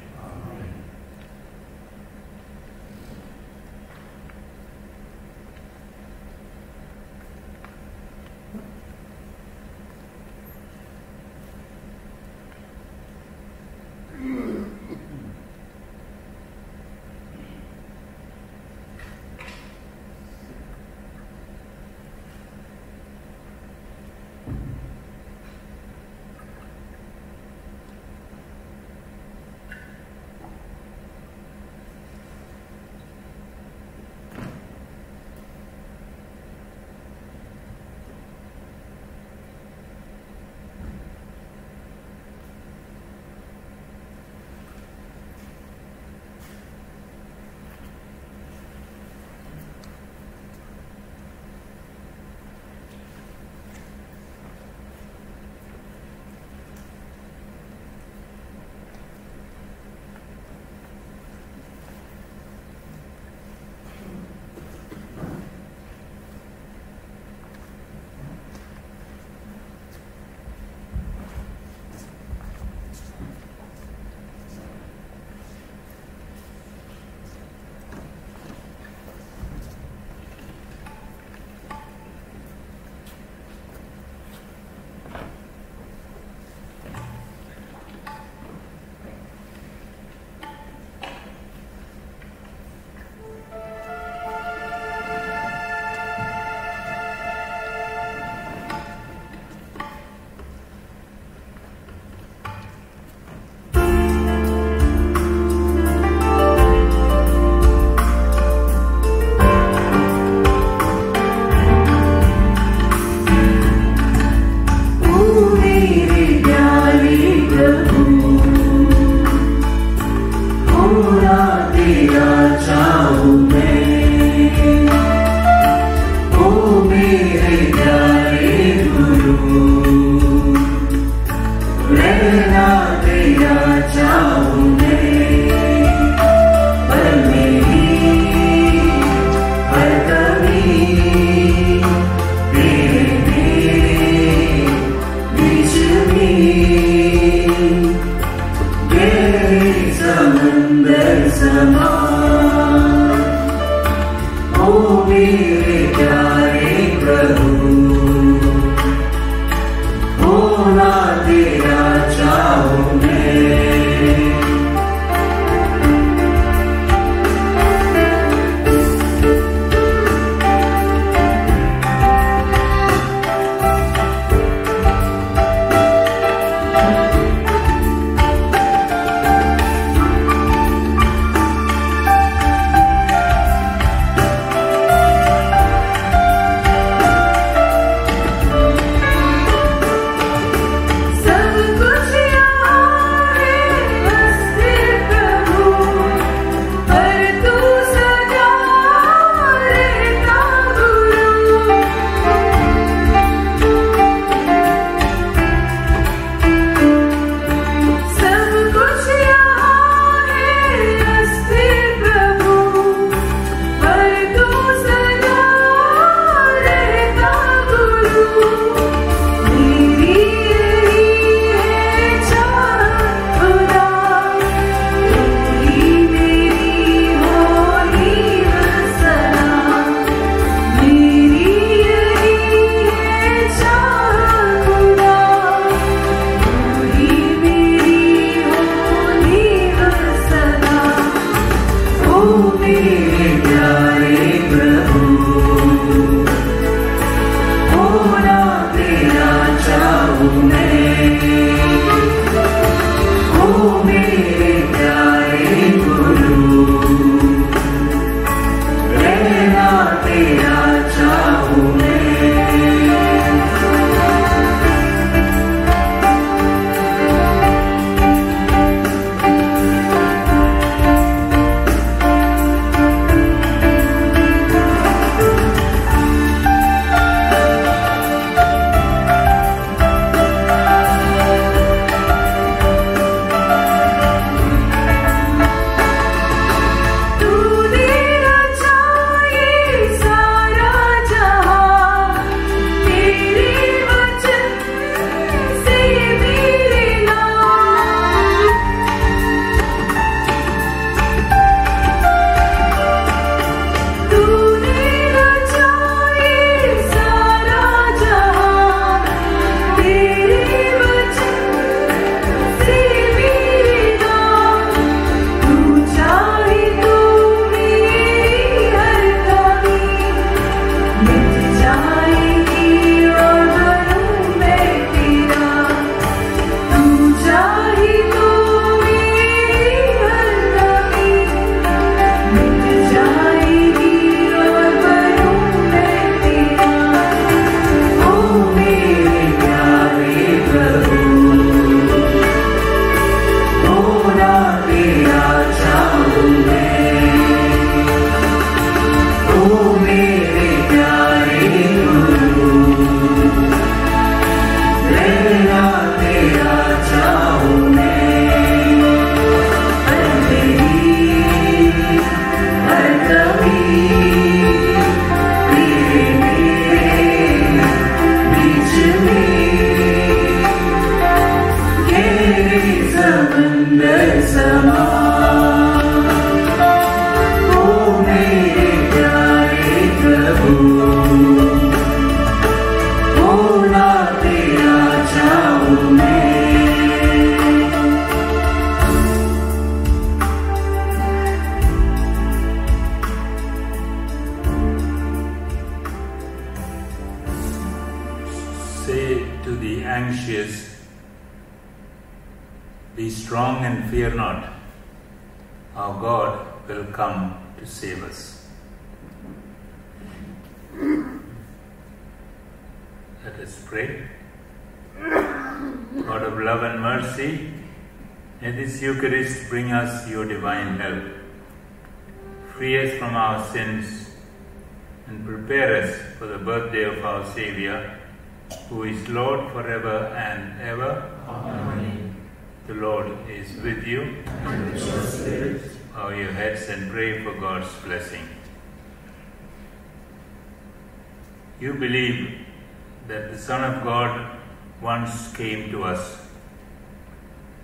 Son of God once came to us.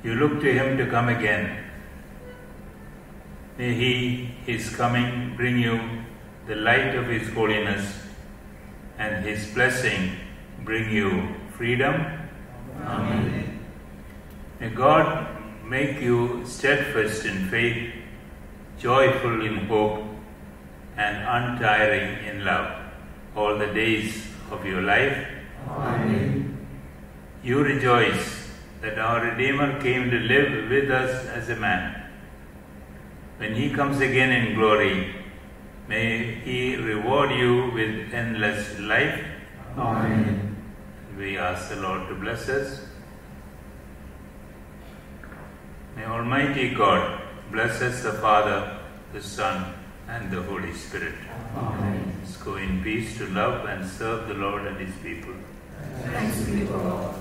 You look to him to come again. May He, His coming, bring you the light of His holiness, and His blessing bring you freedom. Amen. May God make you steadfast in faith, joyful in hope, and untiring in love all the days of your life. Amen. You rejoice that our Redeemer came to live with us as a man. When he comes again in glory, may he reward you with endless life. Amen. We ask the Lord to bless us. May Almighty God bless us, the Father, the Son, and the Holy Spirit. Amen. Let's go in peace to love and serve the Lord and His people. Thanks be to God.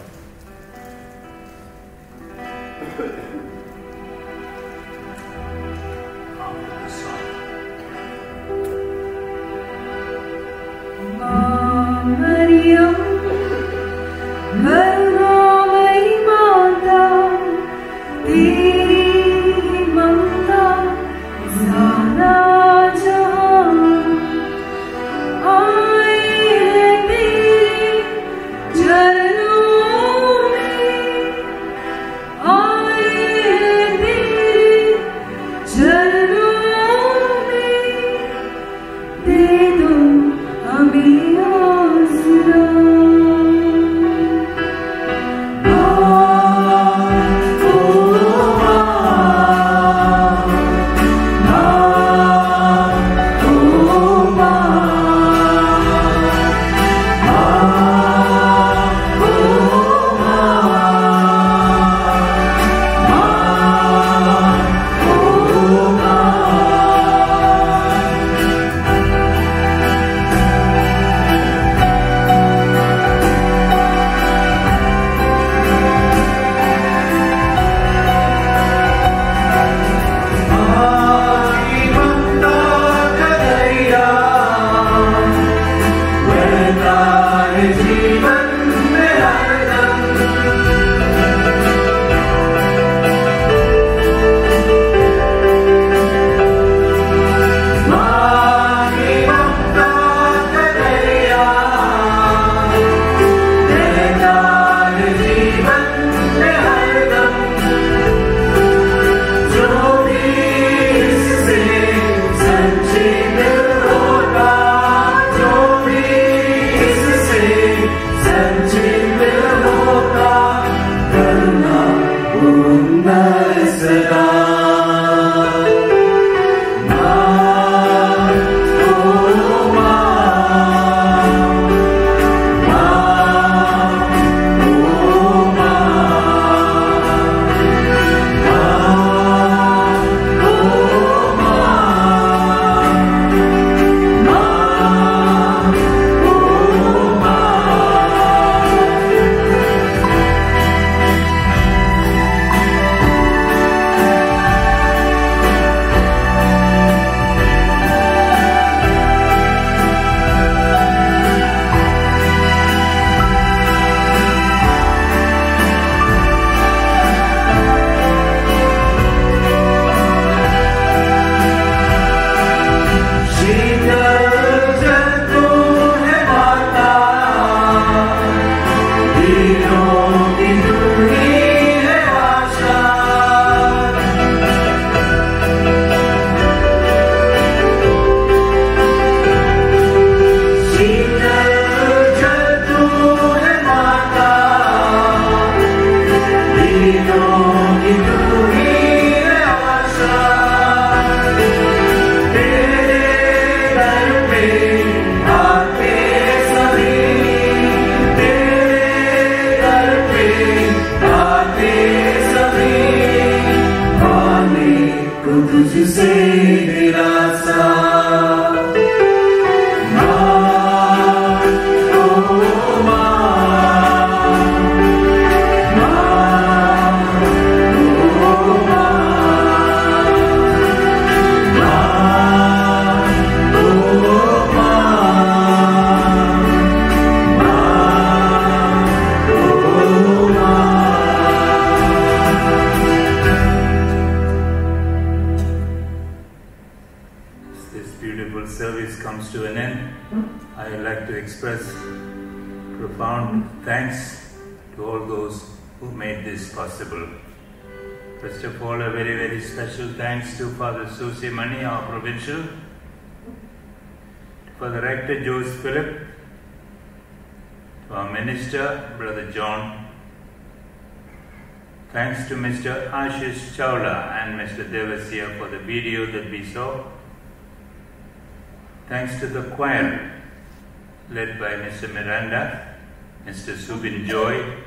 Subin Joy,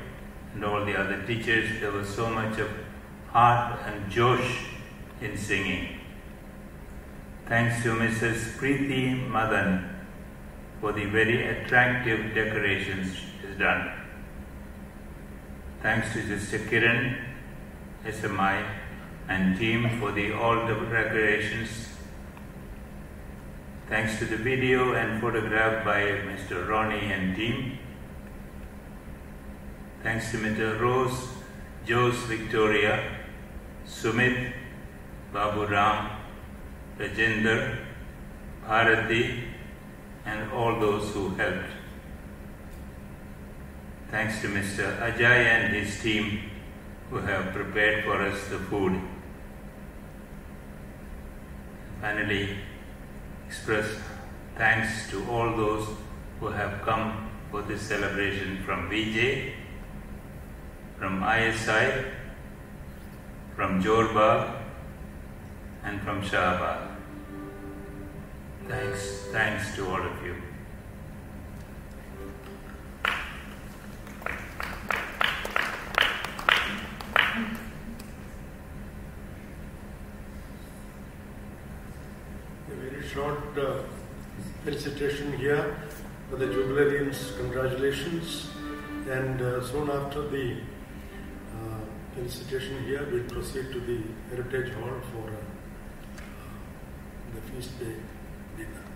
and all the other teachers. There was so much of heart and josh in singing. Thanks to Mrs. Preeti Madan for the very attractive decorations she's done. Thanks to Sister Kiran, SMI, and team for the all the decorations. Thanks to the video and photograph by Mr. Ronnie and team. Mr. Rose, Jose Victoria, Sumit, Babu Ram, Rajender, Bharati, and all those who helped. Thanks to Mr. Ajay and his team who have prepared for us the food. Finally, express thanks to all those who have come for this celebration from VJ, from ISI, from Jorba, and from Shahbag. Thanks, thanks to all of you. A very short uh, felicitation here for the jubilarians. Congratulations. And uh, soon after the uh, felicitation here, we'll proceed to the Heritage Hall for uh, the feast day dinner.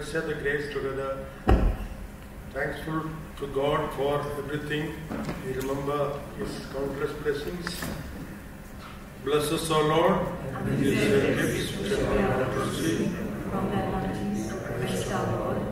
Let's say the grace together. Thankful to God for everything. We remember His countless blessings. Bless us, O Lord. These are gifts which are not to receive. From thy Lord.